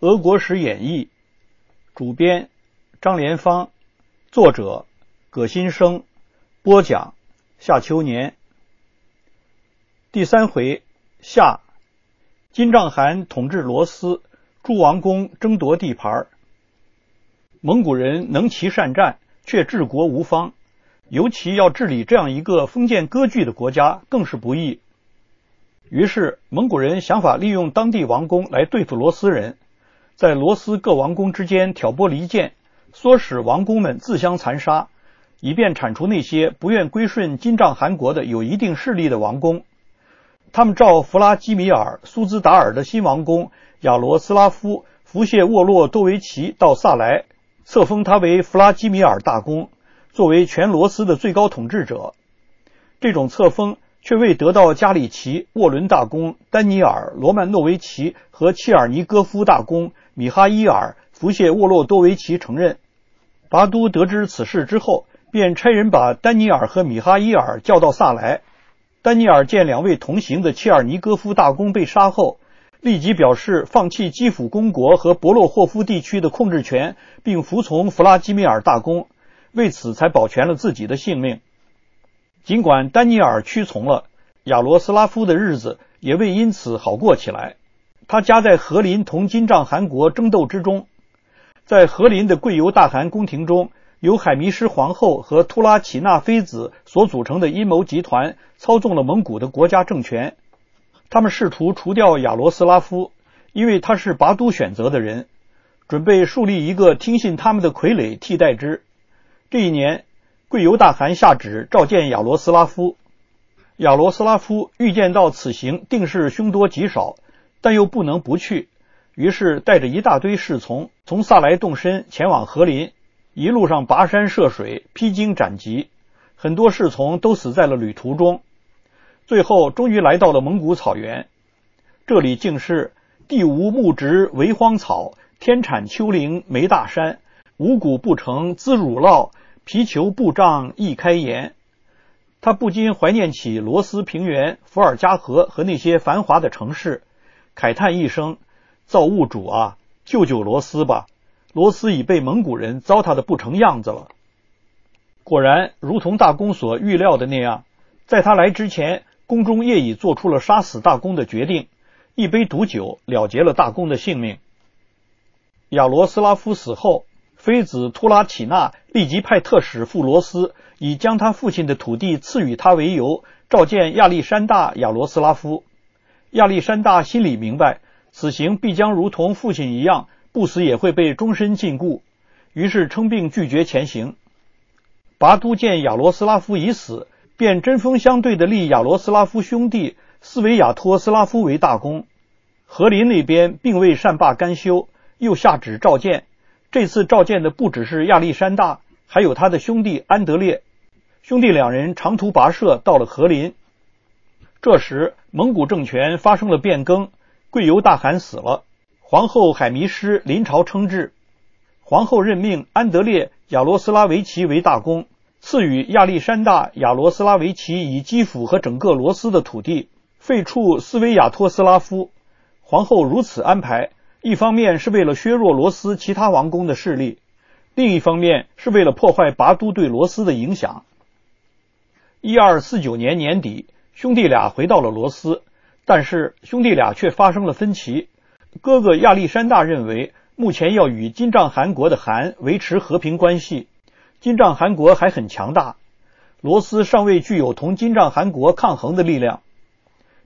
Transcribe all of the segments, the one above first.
俄国史演义》，主编张连芳，作者葛新生，播讲夏秋年。第三回下，金帐汗统治罗斯，诸王公争夺地盘。蒙古人能骑善战，却治国无方，尤其要治理这样一个封建割据的国家，更是不易。于是，蒙古人想法利用当地王公来对付罗斯人，在罗斯各王公之间挑拨离间，唆使王公们自相残杀，以便铲除那些不愿归顺金帐汗国的有一定势力的王公。他们召弗拉基米尔·苏兹达尔的新王公亚罗斯拉夫·弗谢沃洛多维奇到萨莱，册封他为弗拉基米尔大公，作为全罗斯的最高统治者。这种册封。却未得到加里奇、沃伦大公、丹尼尔、罗曼诺维奇和切尔尼戈夫大公米哈伊尔、弗谢沃洛多维奇承认。拔都得知此事之后，便差人把丹尼尔和米哈伊尔叫到萨莱。丹尼尔见两位同行的切尔尼戈夫大公被杀后，立即表示放弃基辅公国和博洛霍夫地区的控制权，并服从弗拉基米尔大公，为此才保全了自己的性命。尽管丹尼尔屈从了，亚罗斯拉夫的日子也未因此好过起来。他夹在和林同金帐汗国争斗之中，在和林的贵由大汗宫廷中，由海迷失皇后和图拉齐纳妃子所组成的阴谋集团操纵了蒙古的国家政权。他们试图除掉亚罗斯拉夫，因为他是拔都选择的人，准备树立一个听信他们的傀儡替代之。这一年。贵由大汗下旨召见亚罗斯拉夫，亚罗斯拉夫预见到此行定是凶多吉少，但又不能不去，于是带着一大堆侍从从萨莱动身前往和林，一路上跋山涉水，披荆斩棘，很多侍从都死在了旅途中。最后终于来到了蒙古草原，这里竟是地无木植为荒草，天产丘陵没大山，五谷不成滋乳酪。皮裘布帐易开颜，他不禁怀念起罗斯平原、伏尔加河和那些繁华的城市，慨叹一声：“造物主啊，救救罗斯吧！罗斯已被蒙古人糟蹋的不成样子了。”果然，如同大公所预料的那样，在他来之前，宫中业已做出了杀死大公的决定，一杯毒酒了结了大公的性命。亚罗斯拉夫死后。妃子图拉启娜立即派特使赴罗斯，以将他父亲的土地赐予他为由，召见亚历山大·亚罗斯拉夫。亚历山大心里明白，此行必将如同父亲一样，不死也会被终身禁锢，于是称病拒绝前行。拔都见亚罗斯拉夫已死，便针锋相对的立亚罗斯拉夫兄弟斯维亚托斯拉夫为大公。和林那边并未善罢甘休，又下旨召见。这次召见的不只是亚历山大，还有他的兄弟安德烈。兄弟两人长途跋涉到了和林。这时，蒙古政权发生了变更，贵由大汗死了，皇后海迷失临朝称制。皇后任命安德烈·亚罗斯拉维奇为大公，赐予亚历山大·亚罗斯拉维奇以基辅和整个罗斯的土地，废黜斯维亚托斯拉夫。皇后如此安排。一方面是为了削弱罗斯其他王公的势力，另一方面是为了破坏拔都对罗斯的影响。一二四九年年底，兄弟俩回到了罗斯，但是兄弟俩却发生了分歧。哥哥亚历山大认为，目前要与金帐汗国的汗维持和平关系，金帐汗国还很强大，罗斯尚未具有同金帐汗国抗衡的力量。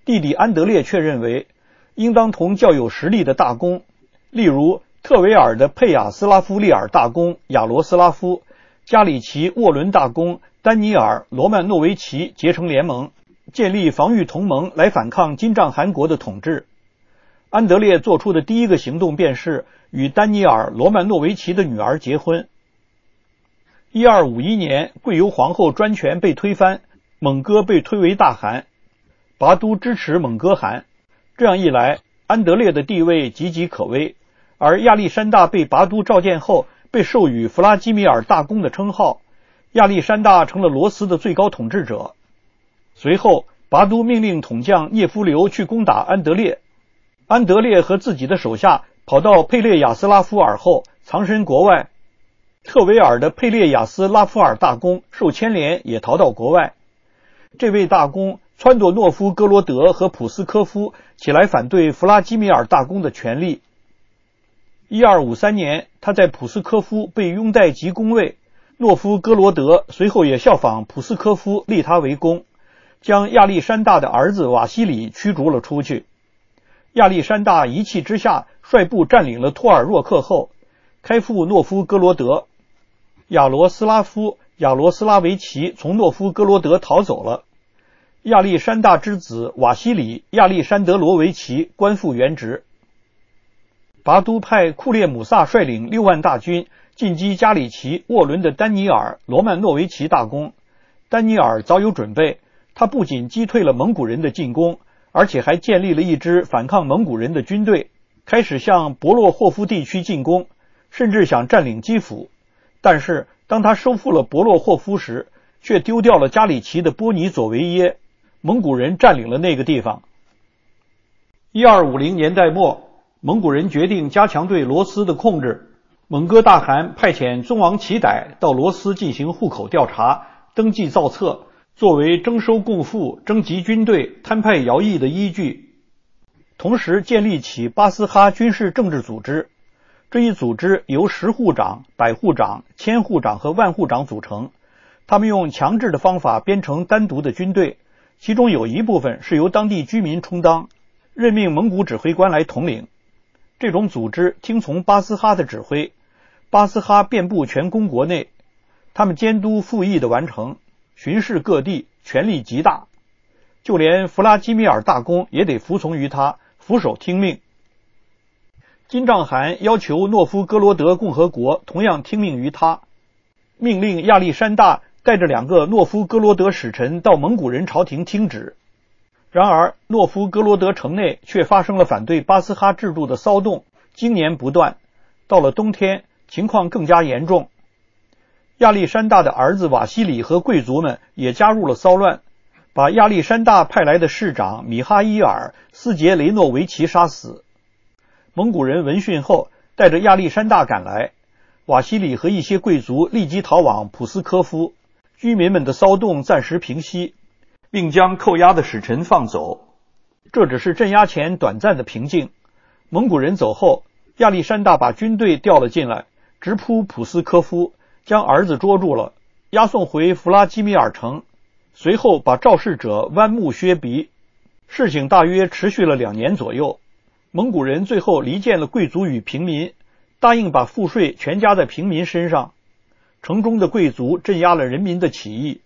弟弟安德烈却认为，应当同较有实力的大公。例如，特维尔的佩亚斯拉夫利尔大公亚罗斯拉夫、加里奇沃伦大公丹尼尔罗曼诺维奇结成联盟，建立防御同盟来反抗金帐汗国的统治。安德烈做出的第一个行动便是与丹尼尔罗曼诺维奇的女儿结婚。一二五一年，贵由皇后专权被推翻，蒙哥被推为大汗，拔都支持蒙哥汗。这样一来，安德烈的地位岌岌可危。而亚历山大被拔都召见后，被授予弗拉基米尔大公的称号，亚历山大成了罗斯的最高统治者。随后，拔都命令统将聂夫留去攻打安德烈，安德烈和自己的手下跑到佩列亚斯拉夫尔后藏身国外。特维尔的佩列亚斯拉夫尔大公受牵连，也逃到国外。这位大公撺掇诺夫哥罗德和普斯科夫起来反对弗拉基米尔大公的权力。一二五三年，他在普斯科夫被拥戴及公位，诺夫哥罗德随后也效仿普斯科夫立他为公，将亚历山大的儿子瓦西里驱逐了出去。亚历山大一气之下率部占领了托尔若克后，开赴诺夫哥罗德。亚罗斯拉夫·亚罗斯拉维奇从诺夫哥罗德逃走了。亚历山大之子瓦西里·亚历山德罗维奇官复原职。拔都派库列姆萨率领六万大军进击加里奇沃伦的丹尼尔·罗曼诺维奇大公。丹尼尔早有准备，他不仅击退了蒙古人的进攻，而且还建立了一支反抗蒙古人的军队，开始向博洛霍夫地区进攻，甚至想占领基辅。但是，当他收复了博洛霍夫时，却丢掉了加里奇的波尼佐维耶。蒙古人占领了那个地方。一二五零年代末，蒙古人决定加强对罗斯的控制。蒙哥大汗派遣宗王乞歹到罗斯进行户口调查、登记造册，作为征收贡赋、征集军队、摊派徭役的依据。同时，建立起巴斯哈军事政治组织。这一组织由十户长、百户长、千户长和万户长组成，他们用强制的方法编成单独的军队，其中有一部分是由当地居民充当，任命蒙古指挥官来统领。这种组织听从巴斯哈的指挥，巴斯哈遍布全公国内，他们监督赋役的完成，巡视各地，权力极大，就连弗拉基米尔大公也得服从于他，俯首听命。金帐汗要求诺夫哥罗德共和国同样听命于他，命令亚历山大带着两个诺夫哥罗德使臣到蒙古人朝廷听旨。然而，诺夫哥罗德城内却发生了反对巴斯哈制度的骚动，经年不断。到了冬天，情况更加严重。亚历山大的儿子瓦西里和贵族们也加入了骚乱，把亚历山大派来的市长米哈伊尔·斯杰雷诺维奇杀死。蒙古人闻讯后，带着亚历山大赶来。瓦西里和一些贵族立即逃往普斯科夫，居民们的骚动暂时平息，并将扣押的使臣放走。这只是镇压前短暂的平静。蒙古人走后，亚历山大把军队调了进来，直扑普斯科夫，将儿子捉住了，押送回弗拉基米尔城。随后把肇事者剜目削鼻。事情大约持续了两年左右。蒙古人最后离间了贵族与平民，答应把赋税全加在平民身上。城中的贵族镇压了人民的起义。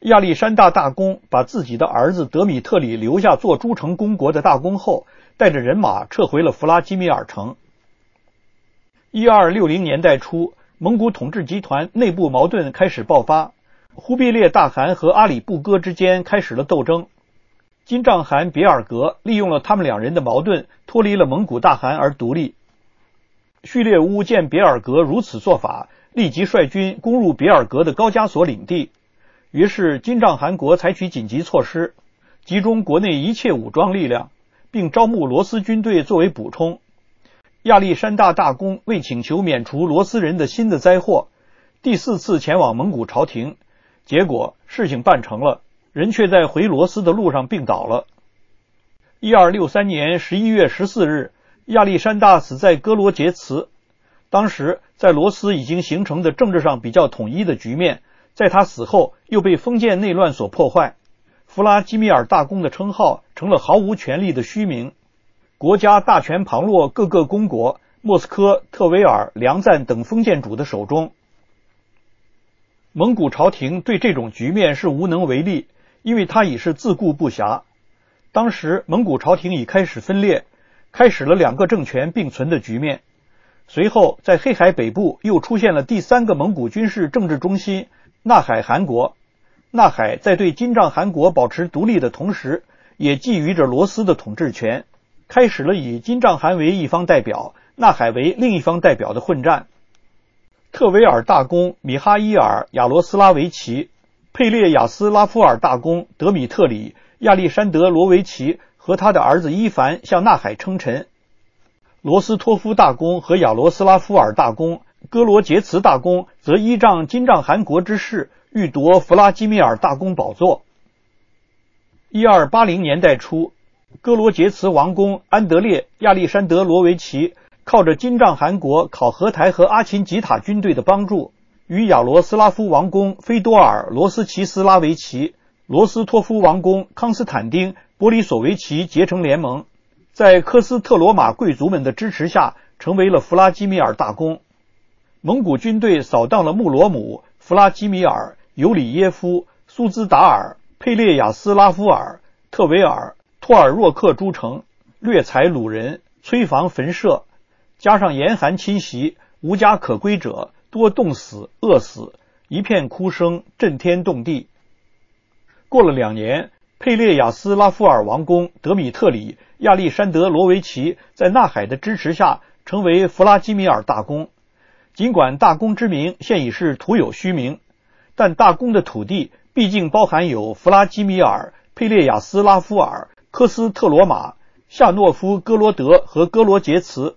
亚历山大大公把自己的儿子德米特里留下做诸城公国的大公后，带着人马撤回了弗拉基米尔城。一二六零年代初，蒙古统治集团内部矛盾开始爆发，忽必烈大汗和阿里不哥之间开始了斗争。金帐汗别尔格利用了他们两人的矛盾，脱离了蒙古大汗而独立。序列乌见别尔格如此做法，立即率军攻入别尔格的高加索领地。于是金帐汗国采取紧急措施，集中国内一切武装力量，并招募罗斯军队作为补充。亚历山大大公为请求免除罗斯人的新的灾祸，第四次前往蒙古朝廷，结果事情办成了。人却在回罗斯的路上病倒了。一二六三年十一月十四日，亚历山大死在哥罗杰茨。当时在罗斯已经形成的政治上比较统一的局面，在他死后又被封建内乱所破坏。弗拉基米尔大公的称号成了毫无权力的虚名，国家大权旁落各个公国——莫斯科、特维尔、梁赞等封建主的手中。蒙古朝廷对这种局面是无能为力。因为他已是自顾不暇，当时蒙古朝廷已开始分裂，开始了两个政权并存的局面。随后，在黑海北部又出现了第三个蒙古军事政治中心——纳海汗国。纳海在对金帐汗国保持独立的同时，也觊觎着罗斯的统治权，开始了以金帐汗为一方代表，纳海为另一方代表的混战。特维尔大公米哈伊尔·亚罗斯拉维奇。佩列亚斯拉夫尔大公德米特里亚历山德罗维奇和他的儿子伊凡向纳海称臣。罗斯托夫大公和亚罗斯拉夫尔大公，哥罗杰茨大公则依仗金帐汗国之势，欲夺弗拉基米尔大公宝座。一二八零年代初，哥罗杰茨王公安德烈·亚历山德罗维奇靠着金帐汗国考核台和阿琴吉塔军队的帮助，与亚罗斯拉夫王公菲多尔·罗斯奇斯拉维奇、罗斯托夫王公康斯坦丁·波里索维奇结成联盟，在科斯特罗马贵族们的支持下，成为了弗拉基米尔大公。蒙古军队扫荡了穆罗姆、弗拉基米尔、尤里耶夫、苏兹达尔。佩列亚斯拉夫尔、特维尔、托尔若克诸城，掠财掳人，摧房焚舍，加上严寒侵袭，无家可归者多冻死、饿死，一片哭声震天动地。过了两年，佩列亚斯拉夫尔王公德米特里亚历山德罗维奇在纳海的支持下，成为弗拉基米尔大公。尽管大公之名现已是徒有虚名，但大公的土地。毕竟包含有弗拉基米尔、佩列亚斯拉夫尔、科斯特罗马、夏诺夫哥罗德和哥罗杰茨。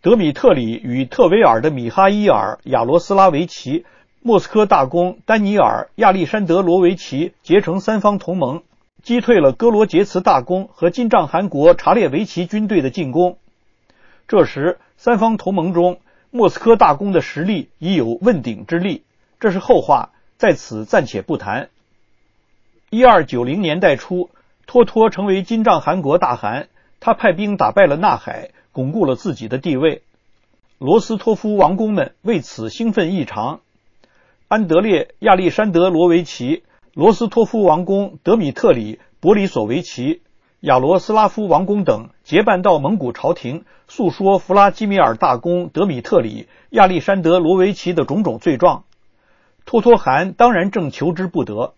德米特里与特维尔的米哈伊尔·亚罗斯拉维奇、莫斯科大公丹尼尔·亚历山德罗维奇结成三方同盟，击退了哥罗杰茨大公和金帐汗国查列维奇军队的进攻。这时，三方同盟中，莫斯科大公的实力已有问鼎之力，这是后话。在此暂且不谈。一二九零年代初，托托成为金帐汗国大汗，他派兵打败了纳海，巩固了自己的地位。罗斯托夫王公们为此兴奋异常。安德烈·亚历山德罗维奇、罗斯托夫王公德米特里·博里索维奇、亚罗斯拉夫王公等结伴到蒙古朝廷，诉说弗拉基米尔大公德米特里·亚历山德罗维奇的种种罪状。托托汗当然正求之不得，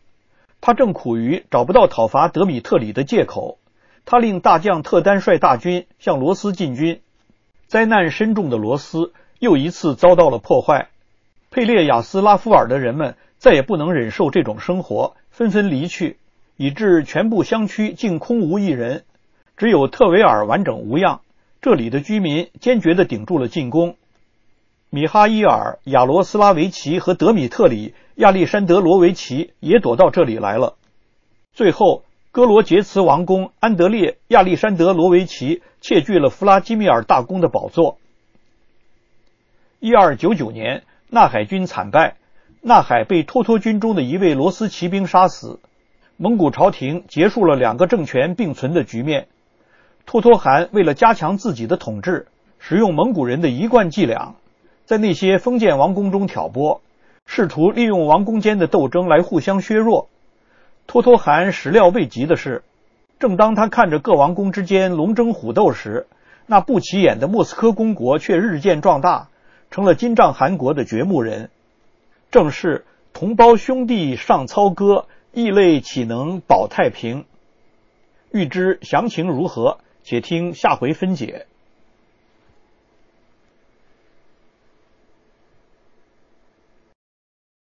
他正苦于找不到讨伐德米特里的借口。他令大将特丹率大军向罗斯进军，灾难深重的罗斯又一次遭到了破坏。佩列亚斯拉夫尔的人们再也不能忍受这种生活，纷纷离去，以致全部乡区竟空无一人，只有特维尔完整无恙。这里的居民坚决地顶住了进攻。米哈伊尔·亚罗斯拉维奇和德米特里·亚历山德罗维奇也躲到这里来了。最后，哥罗杰茨王公安德烈·亚历山德罗维奇窃据了弗拉基米尔大公的宝座。一二九九年，纳海军惨败，纳海被托托军中的一位罗斯骑兵杀死。蒙古朝廷结束了两个政权并存的局面。托托汗为了加强自己的统治，使用蒙古人的一贯伎俩。在那些封建王宫中挑拨，试图利用王宫间的斗争来互相削弱。托托汗始料未及的是，正当他看着各王宫之间龙争虎斗时，那不起眼的莫斯科公国却日渐壮大，成了金帐汗国的掘墓人。正是同胞兄弟尚操戈，异类岂能保太平？欲知详情如何，且听下回分解。